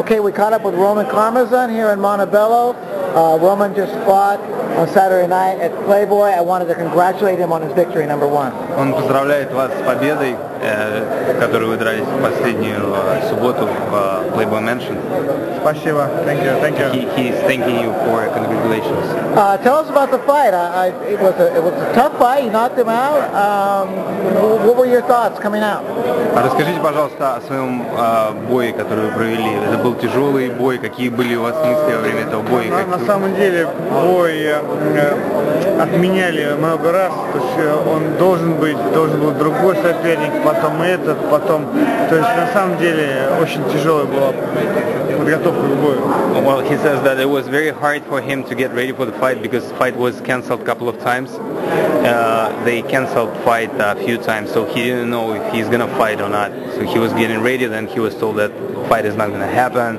Okay, we caught up with Roman Karmazin here in Montebello. Uh, Roman just fought on Saturday night at Playboy. I wanted to congratulate him on his victory, number one. Он поздравляет вас с победой, э, которую вы дрались в последнюю э, субботу в э, Playboy Mansion. Спасибо. Thank you. Thank you. He, he's thanking you for congratulations. Uh, tell us about the fight. I, I, it, was a, it was a tough fight. You knocked him out. Um, what were your thoughts coming out? А Расскажите, пожалуйста, о своем э, бое, который вы провели. Это был тяжелый бой. Какие были у вас мысли во время этого боя? На, на самом деле бой э, отменяли много раз, то есть э, он должен быть, должен был другой соперник, потом этот, потом, то есть на самом деле очень тяжелая была подготовка к бою. Well, he says that it was very hard for him to get ready for the fight because the fight was canceled a couple of times. Uh, they canceled fight a few times, so he didn't know if he's gonna fight or not. So he was getting ready, then he was told that fight is not gonna happen.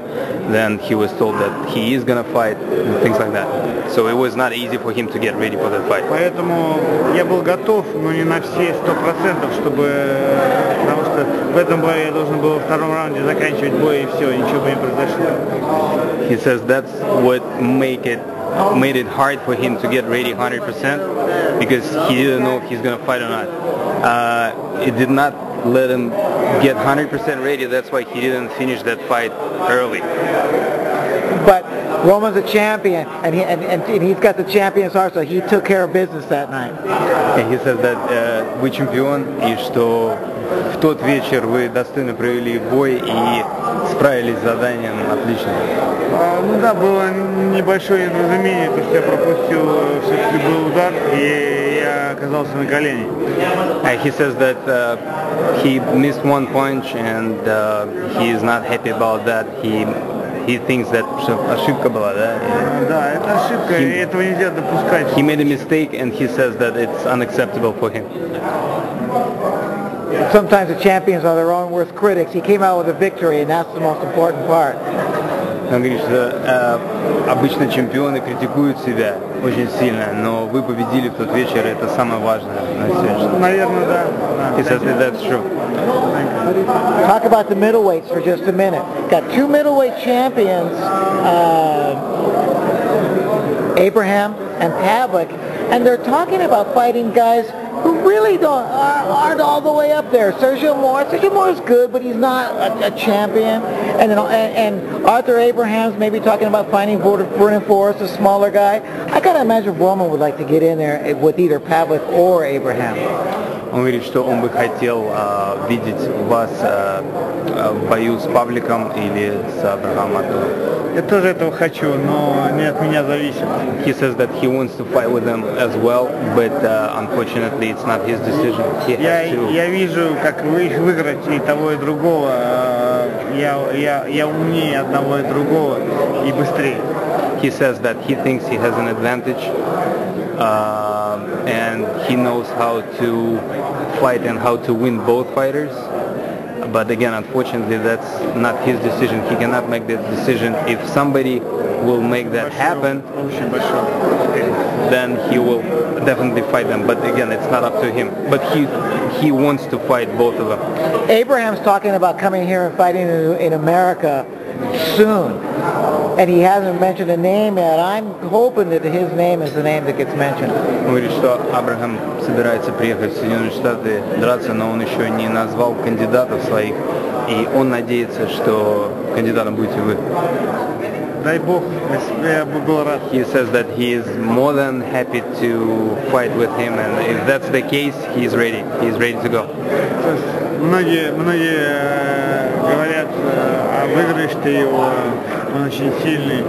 Then he was told that he is gonna fight, and things like that. So it was not easy for him to get ready for the fight. Поэтому я был готов, но не на все сто процентов, чтобы, э, потому что в этом бою я должен был во втором раунде заканчивать бой и все, ничего бы не произошло. He says that's what make it made it hard for him to get ready 100% because he didn't know if he's gonna fight or not. Uh, it did not let him get 100% ready. That's why he didn't finish that fight early. But Roman's a champion, and, he, and, and, and he's got the champion's heart, so he took care of business that night. And he says that uh, вы чемпион и что в тот вечер вы достойно провели бой и справились с заданием отлично. А, Ну да, было небольшое недоразумение, то что я пропустил э, все-таки был удар, и я оказался на колене. Uh, he says that uh, he missed one punch and uh, he is not happy about that. He he thinks that ошибка была, да? А, Да, это ошибка, и этого нельзя допускать. He made a mistake and he says that it's unacceptable for him. Sometimes the champions are their own worst critics. He came out with a victory, and that's the most important part. Он говорит, что э, обычно чемпионы критикуют себя очень сильно, но вы победили в тот вечер, это самое важное на. Наверное, да. That's true. Talk about the middleweights for just a minute. Got two middleweight champions, uh, Abraham and Pavlik, and they're talking about fighting guys who really don't are, aren't all the way up there. Sergio Mora, Sergio Mora is good, but he's not a, a champion. And, then, and and Arthur Abraham's maybe talking about fighting Vernon Forrest, a smaller guy. I gotta imagine Roman would like to get in there with either Pavlik or Abraham. Он говорит, что он бы хотел э, видеть вас э, в бою с Павликом или с Абрахамом. Я тоже этого хочу, но не от меня зависит. He says that he wants to fight with them as well, but uh, unfortunately it's not his decision. He Я, has to. я вижу, как вы их выиграть и того, и другого. Я, я, я умнее одного и другого и быстрее. He says that he thinks he has an advantage uh, and he knows how to fight and how to win both fighters. But again, unfortunately, that's not his decision. He cannot make that decision. If somebody will make that happen, then he will definitely fight them. But again, it's not up to him. But he he wants to fight both of them. Abraham's talking about coming here and fighting in, in America. Soon. And he hasn't mentioned a name yet. I'm hoping that his name is the name that gets mentioned. Говорит, что Абрахам собирается приехать в Соединенные Штаты драться, но он еще не назвал кандидатов своих. И он надеется, что кандидатом будете вы. Дай бог, я бы был рад. He says that he is more than happy to fight with him, and if that's the case, he's ready. He's ready to go. Многие, многие э, говорят uh, vigorous to очень сильный.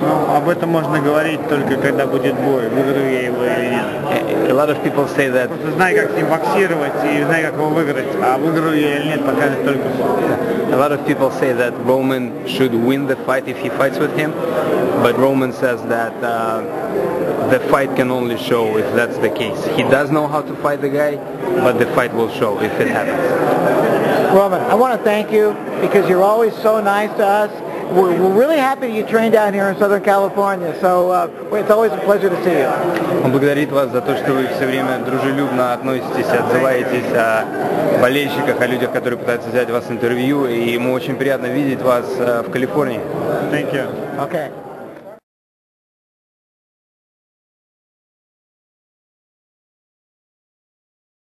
Но об этом можно говорить только когда будет бой, выиграю я его или нет. A lot of people say that Просто знаю, как с ним боксировать и знаю, как его выиграть, а выиграю я или нет, покажет только бой. a lot of people say that Roman should win the fight if he fights with him, but Roman says that uh, the fight can only show if that's the case. He does know how to fight the guy, but the fight will show if it happens. Roman, I want to thank you because you're always so nice to us we're, we're really happy you trained down here in Southern California. So uh, it's always a pleasure to see you. Он благодарит вас за то, что вы все время дружелюбно относитесь, отзываетесь о болельщиках, о людях, которые пытаются взять вас интервью. И ему очень приятно видеть вас э, в Калифорнии. Thank you. Okay.